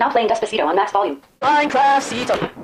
Now playing Despacito on max volume. Minecraft Cito.